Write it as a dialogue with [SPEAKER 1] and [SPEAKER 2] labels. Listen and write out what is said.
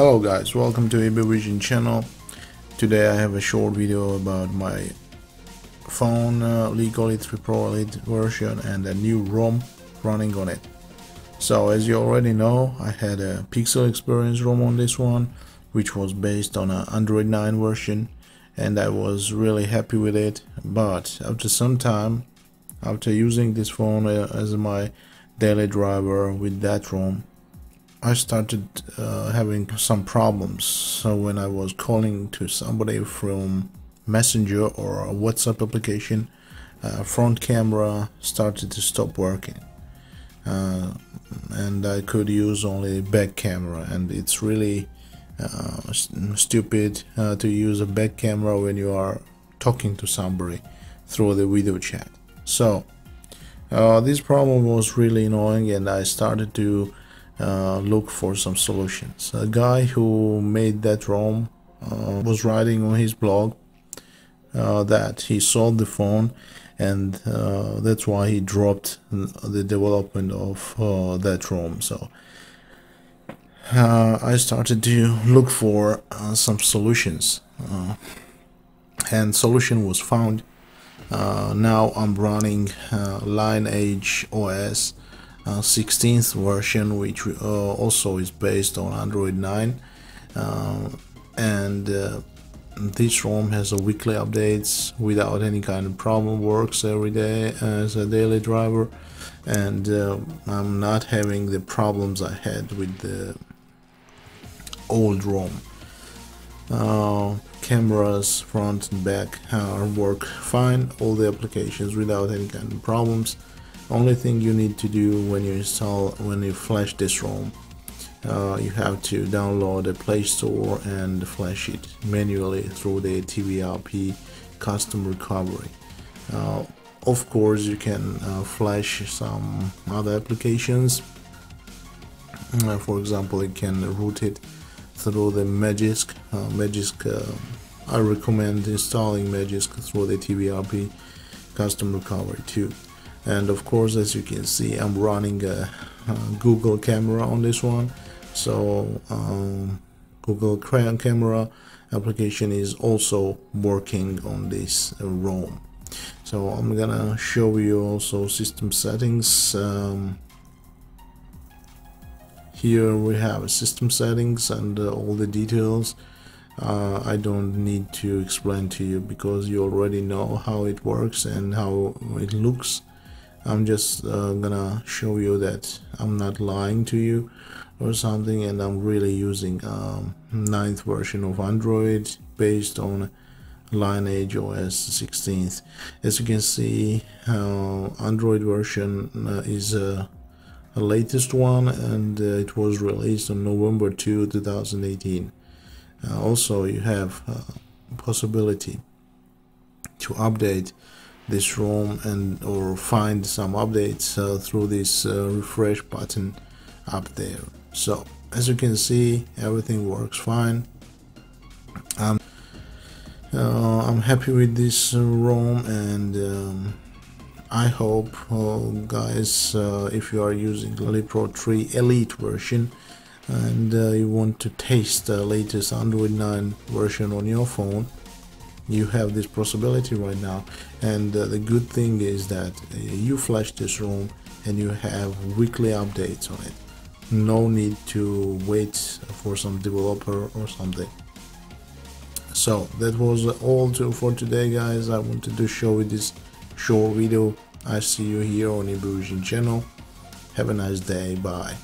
[SPEAKER 1] Hello guys, welcome to Vision channel. Today I have a short video about my phone uh, Leeco 3 Pro Elite version and a new ROM running on it. So as you already know, I had a Pixel Experience ROM on this one, which was based on an Android 9 version and I was really happy with it. But after some time, after using this phone uh, as my daily driver with that ROM, I started uh, having some problems. So when I was calling to somebody from Messenger or a WhatsApp application, uh, front camera started to stop working. Uh, and I could use only back camera and it's really uh, stupid uh, to use a back camera when you are talking to somebody through the video chat. So uh, this problem was really annoying and I started to uh, look for some solutions. A guy who made that ROM uh, was writing on his blog uh, that he sold the phone and uh, that's why he dropped the development of uh, that ROM. So I started to look for some solutions and solution was found. now I'm running Lineage OS 16th uh, version which uh, also is based on Android 9 uh, and this ROM has a weekly updates without any kind of problem works every day as a daily driver. And uh, I'm not having the problems I had with the old ROM. Uh, cameras front and back uh, work fine all the applications without any kind of problems only thing you need to do when you install when you flash this ROM uh, you have to download the Play Store and flash it manually through the TWRP custom recovery. Uh, of course you can uh, flash some other applications. Uh, for example you can root it through the Magisk uh, Magisk uh, I recommend installing Magisk through the TWRP custom recovery too and of course as you can see I'm running a, a Google camera on this one. So um, Google Crayon camera application is also working on this ROM. So I'm gonna show you also system settings. Um, here we have system settings and uh, all the details. Uh, I don't need to explain to you because you already know how it works and how it looks I'm just uh, gonna show you that I'm not lying to you or something and I'm really using um, ninth version of Android based on Lineage OS 16th as you can see uh, Android version uh, is uh, a latest one and uh, it was released on November 2 2018 uh, also you have possibility to update this ROM and or find some updates uh, through this uh, refresh button up there. So as you can see everything works fine. Um, uh, I'm happy with this uh, ROM and um, I hope uh, guys uh, if you are using Elite Pro 3 Elite version and you want to taste the latest Android 9 version on your phone you have this possibility right now. And uh, the good thing is that uh, you flash this ROM and you have weekly updates on it. No need to wait for some developer or something. So that was all to, for today guys. I wanted to show you this short video. I see you here on Vision channel. Have a nice day. Bye